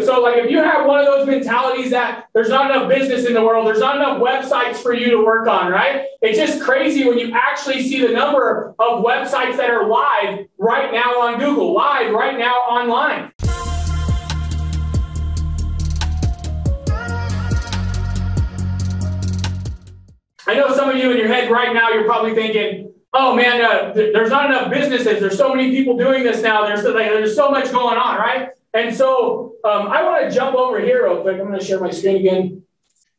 So, like, if you have one of those mentalities that there's not enough business in the world, there's not enough websites for you to work on, right? It's just crazy when you actually see the number of websites that are live right now on Google, live right now online. I know some of you in your head right now, you're probably thinking, oh man, uh, th- there's not enough businesses. There's so many people doing this now. There's, like, there's so much going on, right? And so um, I want to jump over here real quick. I'm going to share my screen again.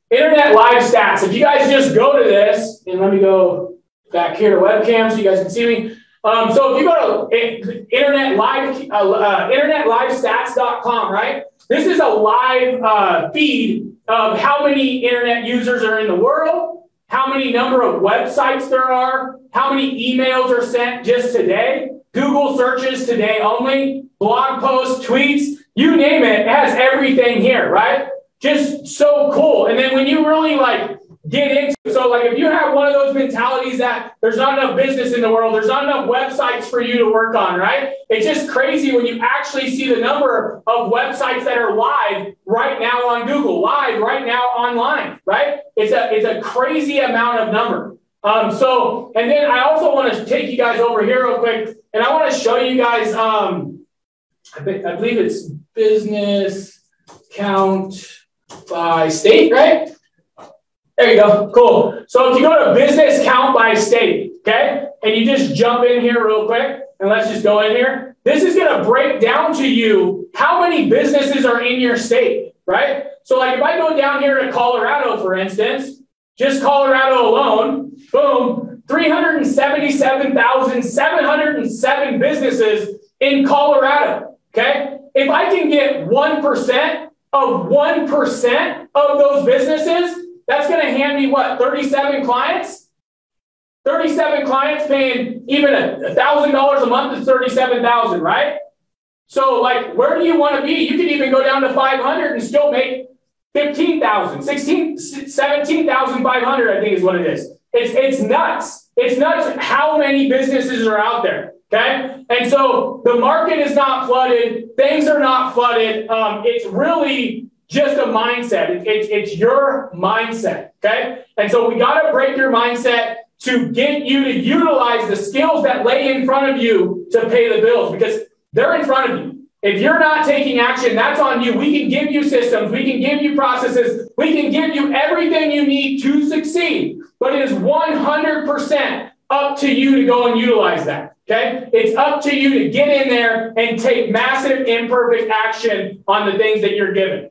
Internet live stats. If you guys just go to this, and let me go back here to webcam so you guys can see me. Um, so if you go to internet live, uh, uh, internetlivestats.com, right? This is a live uh, feed of how many internet users are in the world, how many number of websites there are, how many emails are sent just today, Google searches today only, blog posts, tweets, you name it, it has everything here, right? Just so cool. And then when you really like get into so like if you have one of those mentalities that there's not enough business in the world, there's not enough websites for you to work on, right? It's just crazy when you actually see the number of websites that are live right now on Google, live right now online, right? It's a it's a crazy amount of number. Um, so, and then I also want to take you guys over here real quick, and I want to show you guys. Um, I, think, I believe it's business count by state, right? There you go. Cool. So if you go to business count by state, okay, and you just jump in here real quick, and let's just go in here. This is going to break down to you how many businesses are in your state, right? So, like if I go down here to Colorado, for instance, just Colorado alone, boom, 377,707 businesses in Colorado. Okay. If I can get 1% of 1% of those businesses, that's going to hand me what, 37 clients? 37 clients paying even a thousand dollars a month is 37,000, right? So like, where do you want to be? You can even go down to 500 and still make 15,000, 16, 17,500, I think is what it is. It's, it's nuts. It's nuts how many businesses are out there. Okay. And so the market is not flooded. Things are not flooded. Um, it's really just a mindset. It, it, it's your mindset. Okay. And so we got to break your mindset to get you to utilize the skills that lay in front of you to pay the bills because they're in front of you. If you're not taking action, that's on you. We can give you systems, we can give you processes, we can give you everything you need to succeed, but it is 100% up to you to go and utilize that. Okay? It's up to you to get in there and take massive imperfect action on the things that you're given.